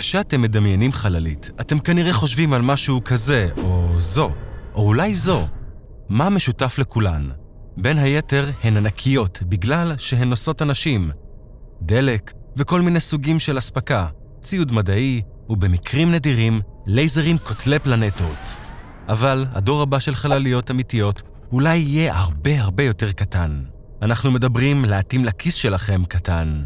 כשאתם מדמיינים חללית, אתם כנראה חושבים על משהו כזה, או זו, או אולי זו. מה משותף לכולן? בין היתר, הן ענקיות בגלל שהן נושאות אנשים. דלק וכל מיני סוגים של אספקה, ציוד מדעי, ובמקרים נדירים, לייזרים קוטלי פלנטות. אבל הדור הבא של חלליות אמיתיות אולי יהיה הרבה הרבה יותר קטן. אנחנו מדברים להתאים לכיס שלכם קטן.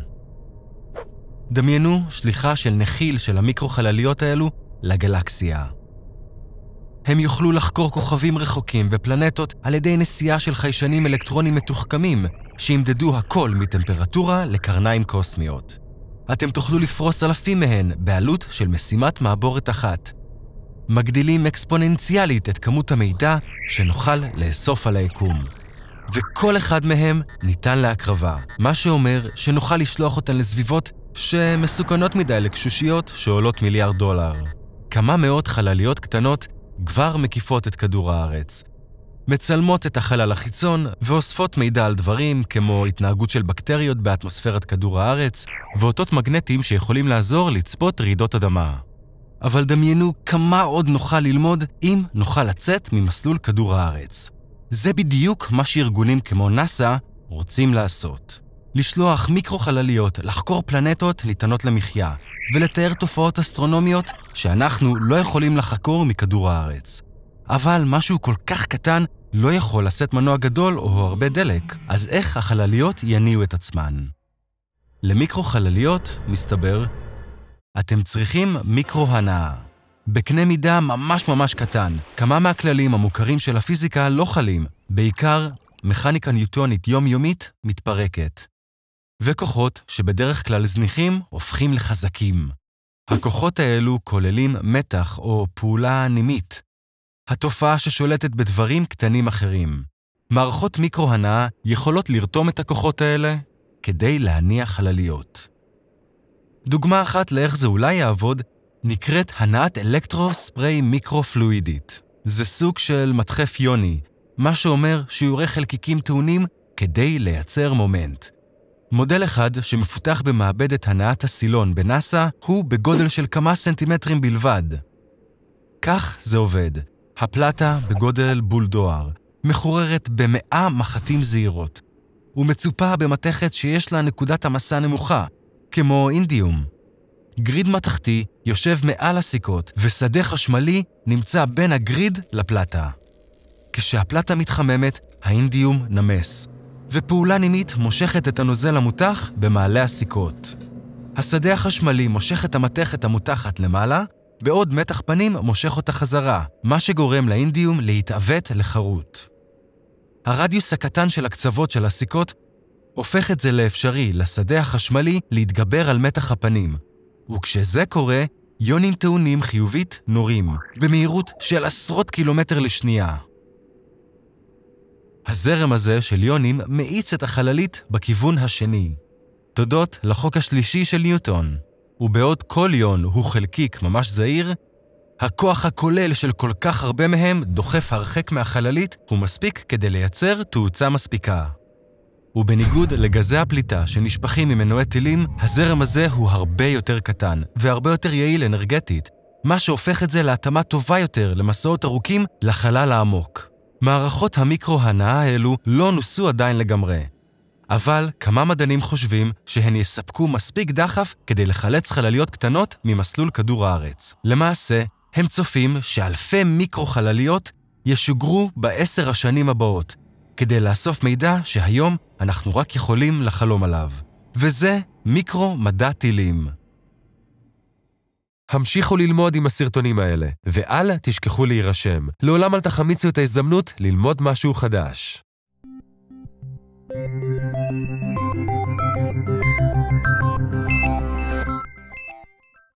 דמיינו שליחה של נחיל של המיקרו-חלליות האלו לגלקסיה. הם יוכלו לחקור כוכבים רחוקים ופלנטות על ידי נסיעה של חיישנים אלקטרונים מתוחכמים, שימדדו הכל מטמפרטורה לקרניים קוסמיות. אתם תוכלו לפרוס אלפים מהן בעלות של משימת מעבורת אחת. מגדילים אקספוננציאלית את כמות המידע שנוכל לאסוף על היקום. וכל אחד מהם ניתן להקרבה, מה שאומר שנוכל לשלוח אותן לסביבות שמסוכנות מדי לקשושיות שעולות מיליארד דולר. כמה מאות חלליות קטנות כבר מקיפות את כדור הארץ. מצלמות את החלל החיצון ואוספות מידע על דברים כמו התנהגות של בקטריות באטמוספירת כדור הארץ ואותות מגנטיים שיכולים לעזור לצפות רעידות אדמה. אבל דמיינו כמה עוד נוכל ללמוד אם נוכל לצאת ממסלול כדור הארץ. זה בדיוק מה שארגונים כמו נאס"א רוצים לעשות. לשלוח מיקרו-חלליות לחקור פלנטות ניתנות למחיה, ולתאר תופעות אסטרונומיות שאנחנו לא יכולים לחקור מכדור הארץ. אבל משהו כל כך קטן לא יכול לשאת מנוע גדול או הרבה דלק, אז איך החלליות יניעו את עצמן? למיקרו-חלליות, מסתבר, אתם צריכים מיקרו-הנאה. בקנה מידה ממש ממש קטן, כמה מהכללים המוכרים של הפיזיקה לא חלים, בעיקר מכניקה ניוטונית יומיומית מתפרקת. וכוחות שבדרך כלל זניחים הופכים לחזקים. הכוחות האלו כוללים מתח או פעולה נימית, התופעה ששולטת בדברים קטנים אחרים. מערכות מיקרו-הנאה יכולות לרתום את הכוחות האלה כדי להניע חלליות. דוגמה אחת לאיך זה אולי יעבוד נקראת הנעת אלקטרו-ספרי מיקרו-פלואידית. זה סוג של מדחף יוני, מה שאומר שיעורי חלקיקים טעונים כדי לייצר מומנט. מודל אחד שמפותח במעבדת הנעת הסילון בנאסא הוא בגודל של כמה סנטימטרים בלבד. כך זה עובד. הפלטה בגודל בולדואר, מחוררת במאה מחטים זעירות, ומצופה במתכת שיש לה נקודת המסה נמוכה, כמו אינדיום. גריד מתכתי יושב מעל הסיכות, ושדה חשמלי נמצא בין הגריד לפלטה. כשהפלטה מתחממת, האינדיום נמס, ופעולה נימית מושכת את הנוזל המותח במעלה הסיכות. השדה החשמלי מושך את המתכת המותחת למעלה, בעוד מתח פנים מושך אותה חזרה, מה שגורם לאינדיום להתעוות לחרוט. הרדיוס הקטן של הקצוות של הסיכות הופך את זה לאפשרי לשדה החשמלי להתגבר על מתח הפנים, וכשזה קורה, יונים טעונים חיובית נורים, במהירות של עשרות קילומטר לשנייה. הזרם הזה של יונים מאיץ את החללית בכיוון השני, תודות לחוק השלישי של ניוטון. ובעוד כל יון הוא חלקיק ממש זעיר, הכוח הכולל של כל כך הרבה מהם דוחף הרחק מהחללית הוא מספיק כדי לייצר תאוצה מספיקה. ובניגוד לגזי הפליטה שנשפכים ממנועי טילים, הזרם הזה הוא הרבה יותר קטן, והרבה יותר יעיל אנרגטית, מה שהופך את זה להתאמה טובה יותר למסעות ארוכים לחלל העמוק. מערכות המיקרו-הנאה האלו לא נוסו עדיין לגמרי, אבל כמה מדענים חושבים שהן יספקו מספיק דחף כדי לחלץ חלליות קטנות ממסלול כדור הארץ. למעשה, הם צופים שאלפי מיקרו-חלליות ישוגרו בעשר השנים הבאות, כדי לאסוף מידע שהיום אנחנו רק יכולים לחלום עליו. וזה מיקרו-מדע טילים. המשיכו ללמוד עם הסרטונים האלה, ואל תשכחו להירשם. לעולם אל תחמיצו את ההזדמנות ללמוד משהו חדש. Thank you.